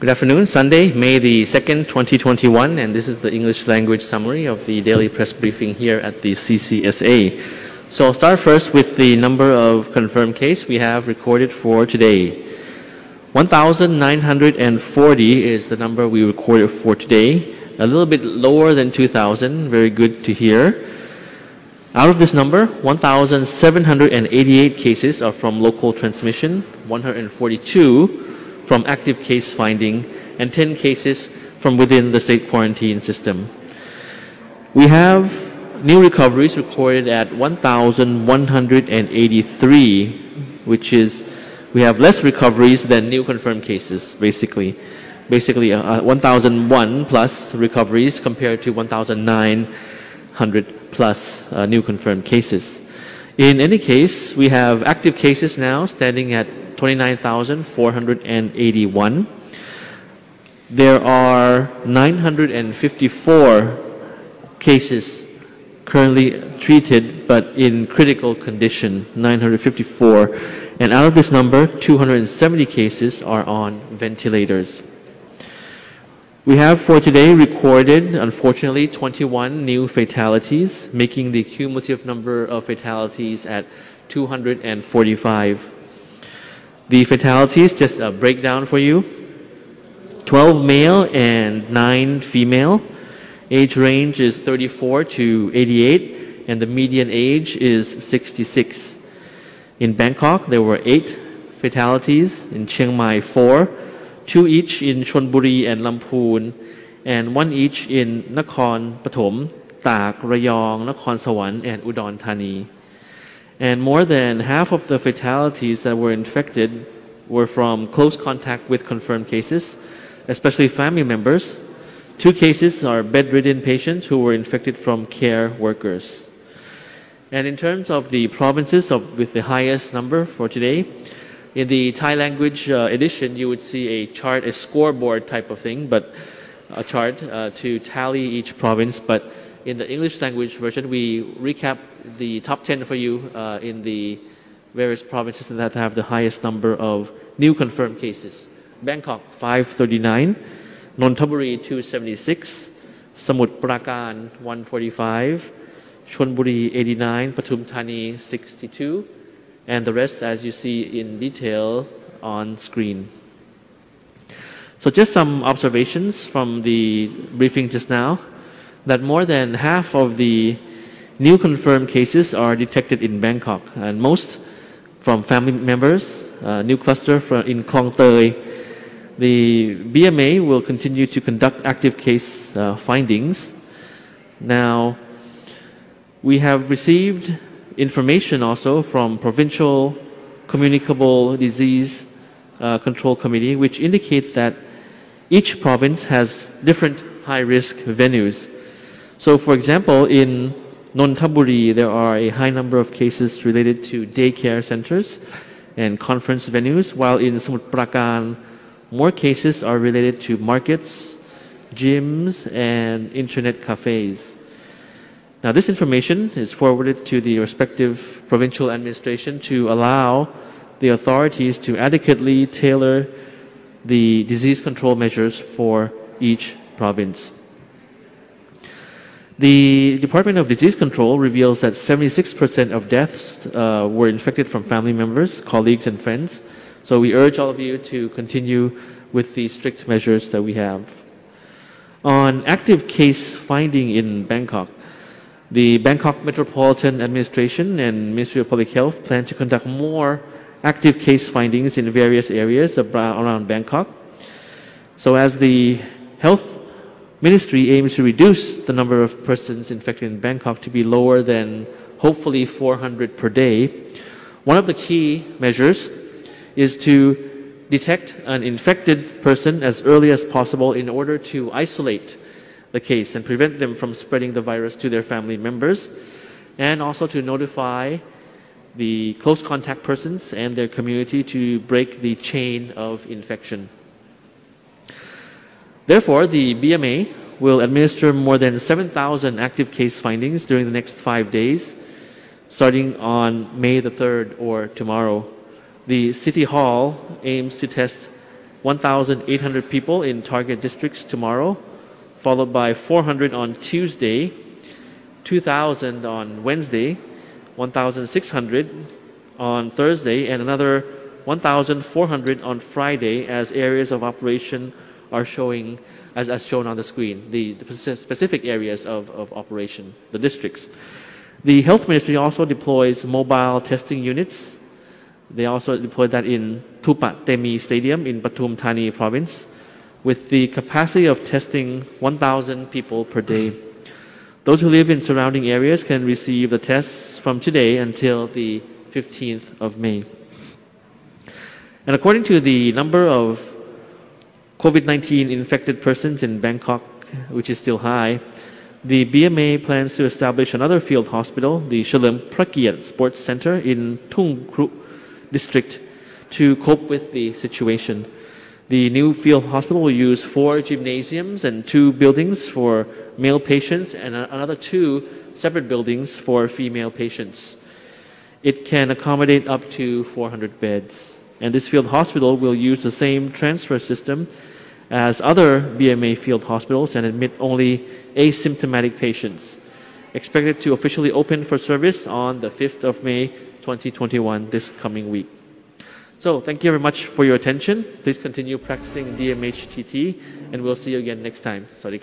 Good afternoon, Sunday, May the 2nd, 2021, and this is the English language summary of the daily press briefing here at the CCSA. So I'll start first with the number of confirmed cases we have recorded for today. 1,940 is the number we recorded for today, a little bit lower than 2,000, very good to hear. Out of this number, 1,788 cases are from local transmission, 142 from active case finding, and 10 cases from within the state quarantine system. We have new recoveries recorded at 1,183, which is we have less recoveries than new confirmed cases, basically. Basically, uh, 1,001 plus recoveries compared to 1,900 plus uh, new confirmed cases. In any case, we have active cases now standing at 29,481. There are 954 cases currently treated but in critical condition, 954. And out of this number, 270 cases are on ventilators. We have for today recorded, unfortunately, 21 new fatalities, making the cumulative number of fatalities at 245. The fatalities, just a breakdown for you 12 male and 9 female. Age range is 34 to 88, and the median age is 66. In Bangkok, there were 8 fatalities. In Chiang Mai, 4. 2 each in Chonburi and Lamphun, and 1 each in Nakhon Pathom, Tak, Rayong, Nakhon Sawan, and Udon Thani. And more than half of the fatalities that were infected were from close contact with confirmed cases, especially family members. Two cases are bedridden patients who were infected from care workers. And in terms of the provinces of, with the highest number for today, in the Thai language uh, edition, you would see a chart, a scoreboard type of thing, but a chart uh, to tally each province. But in the English language version, we recap the top 10 for you uh, in the various provinces that have the highest number of new confirmed cases. Bangkok, 539, Nonthaburi, 276, Samut Prakan, 145, Chonburi, 89, Pathum Thani, 62, and the rest as you see in detail on screen. So just some observations from the briefing just now that more than half of the new confirmed cases are detected in Bangkok, and most from family members, new cluster from, in Klong Toei. The BMA will continue to conduct active case uh, findings. Now, we have received information also from Provincial Communicable Disease uh, Control Committee, which indicate that each province has different high-risk venues. So, for example, in Nonthaburi, there are a high number of cases related to daycare centers and conference venues, while in Samut Prakan, more cases are related to markets, gyms, and internet cafes. Now, this information is forwarded to the respective provincial administration to allow the authorities to adequately tailor the disease control measures for each province. The Department of Disease Control reveals that 76% of deaths uh, were infected from family members, colleagues, and friends. So we urge all of you to continue with the strict measures that we have. On active case finding in Bangkok, the Bangkok Metropolitan Administration and Ministry of Public Health plan to conduct more active case findings in various areas around Bangkok. So as the health ministry aims to reduce the number of persons infected in Bangkok to be lower than hopefully 400 per day. One of the key measures is to detect an infected person as early as possible in order to isolate the case and prevent them from spreading the virus to their family members, and also to notify the close contact persons and their community to break the chain of infection. Therefore, the BMA will administer more than 7,000 active case findings during the next five days, starting on May the 3rd or tomorrow. The City Hall aims to test 1,800 people in target districts tomorrow, followed by 400 on Tuesday, 2,000 on Wednesday, 1,600 on Thursday, and another 1,400 on Friday as areas of operation are showing, as, as shown on the screen, the, the specific areas of, of operation, the districts. The health ministry also deploys mobile testing units. They also deployed that in Thupatemi Stadium in Pathum Thani province with the capacity of testing 1,000 people per day. Those who live in surrounding areas can receive the tests from today until the 15th of May. And according to the number of COVID 19 infected persons in Bangkok, which is still high, the BMA plans to establish another field hospital, the Chalerm Phrakiat Sports Center in Thung Khru district, to cope with the situation. The new field hospital will use four gymnasiums and two buildings for male patients and another two separate buildings for female patients. It can accommodate up to 400 beds. And this field hospital will use the same transfer system as other BMA field hospitals and admit only asymptomatic patients. Expected to officially open for service on the 5th of May 2021, this coming week. So thank you very much for your attention. Please continue practicing DMHTT, and we'll see you again next time. Sawadee